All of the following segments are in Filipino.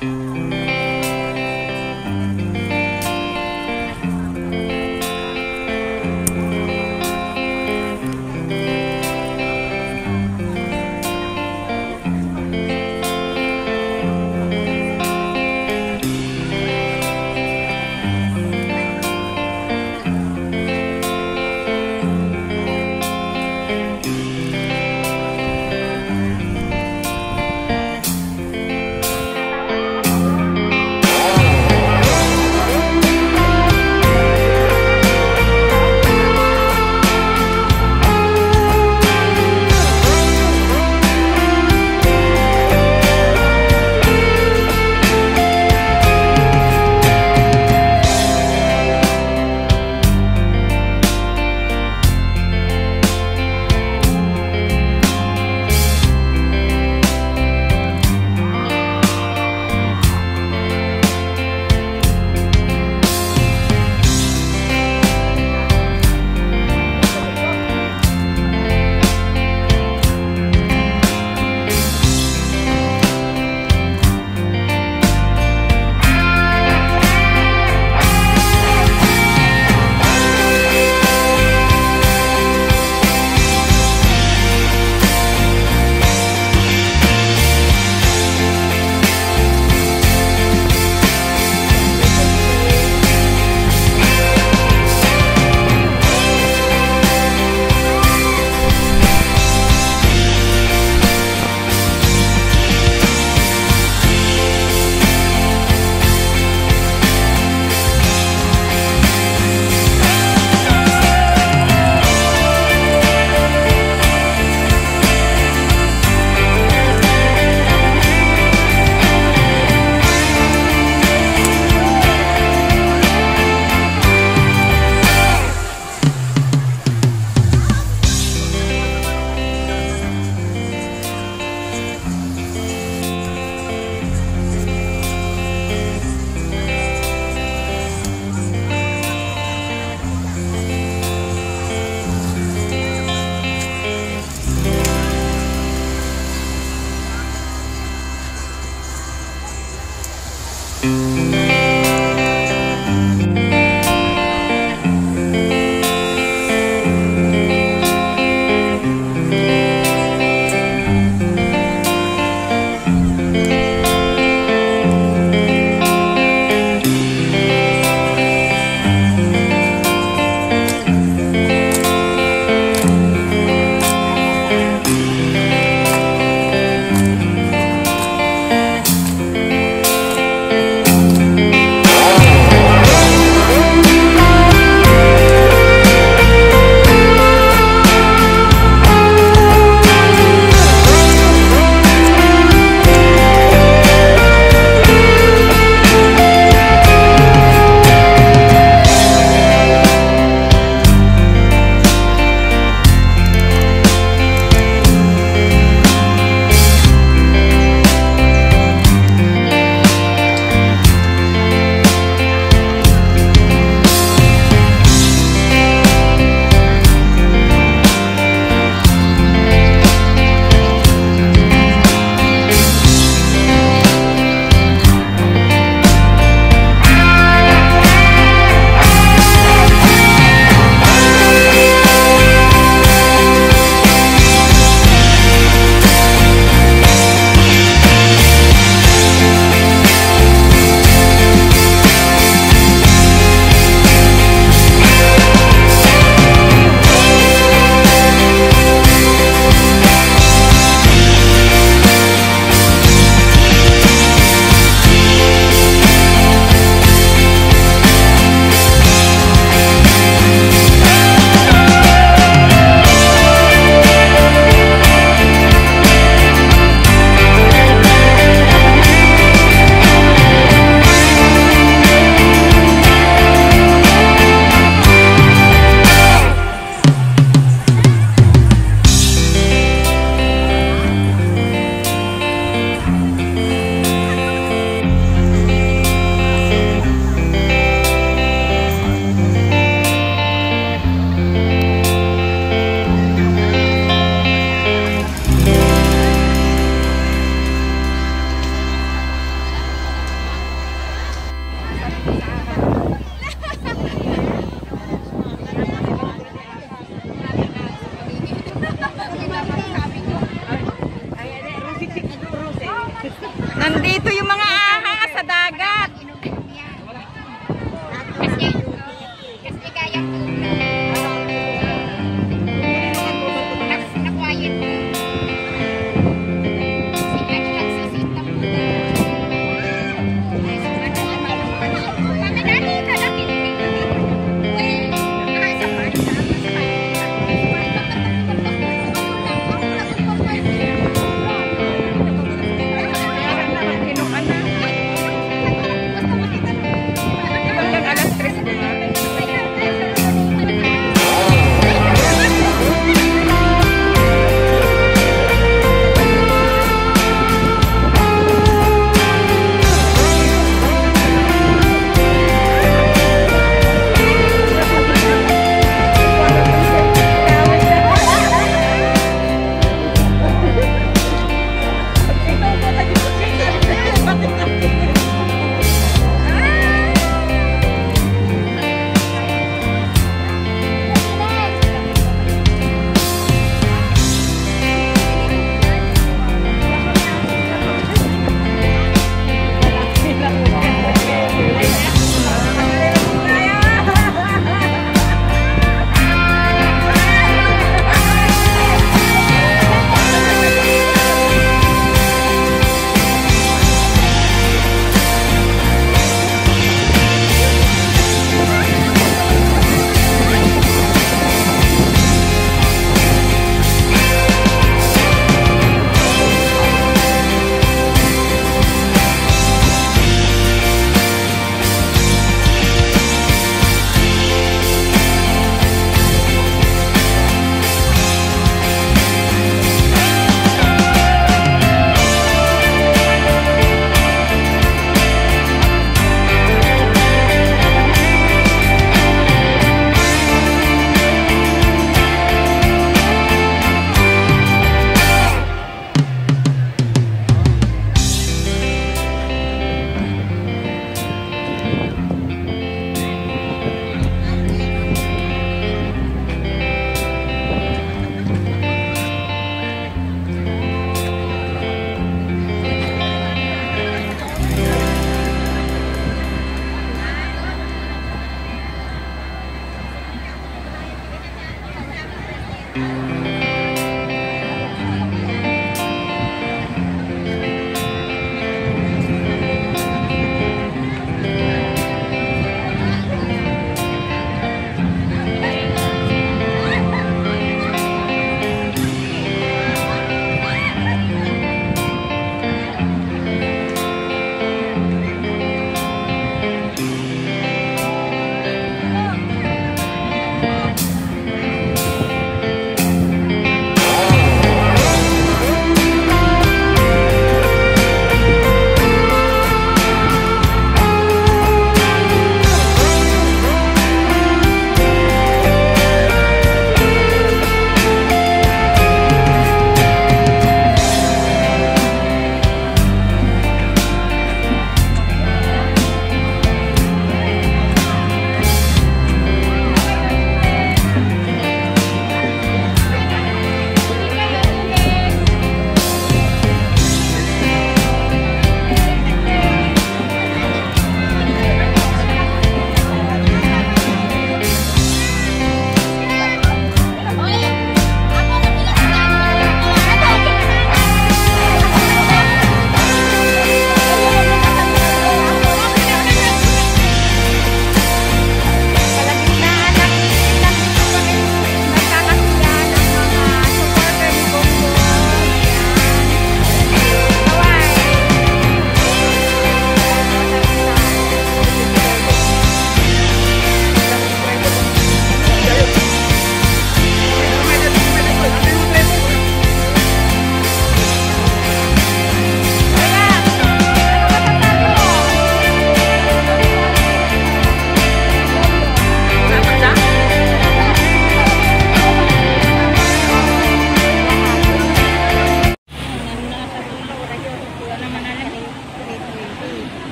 Mm-hmm.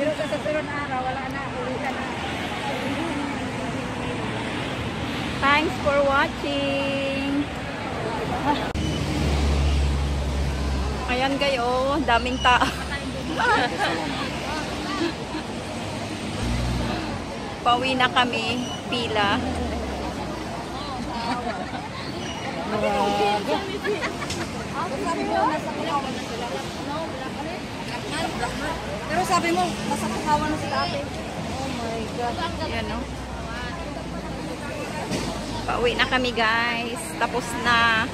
Pero sa susunod na araw, wala na. Ulitan na. Thanks for watching. Ayan kayo, daming tao. Pauwi na kami, pila. Maraga. Pero sabi mo, nasa tukawan na sila ate. Ayan no. Pauwi na kami guys. Tapos na.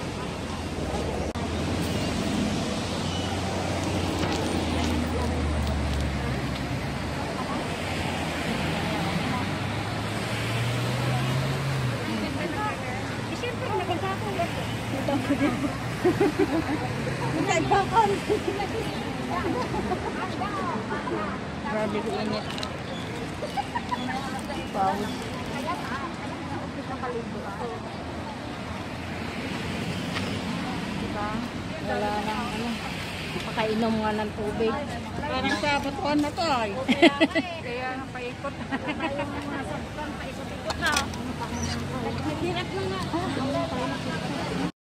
Pawis. Diba? Wala nang ano. Pakainom nga ng tubig. Parang sa batuan na to ay. Kaya napaikot. Hirap na nga.